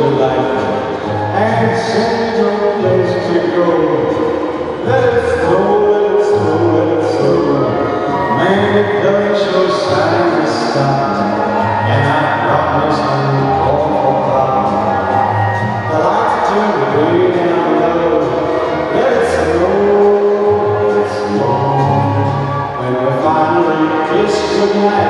your and send your place to go. Let it flow, let it flow, let it flow. May it touch your side to and I promise I will call for God. To the and Let it flow, let it flow. When we finally kiss goodnight.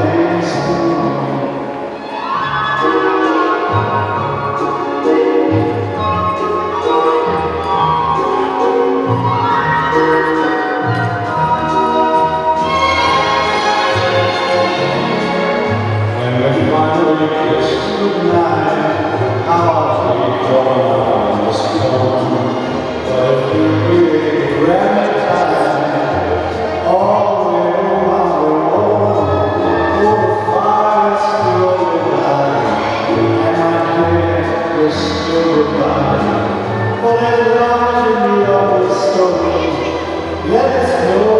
the. Let us go.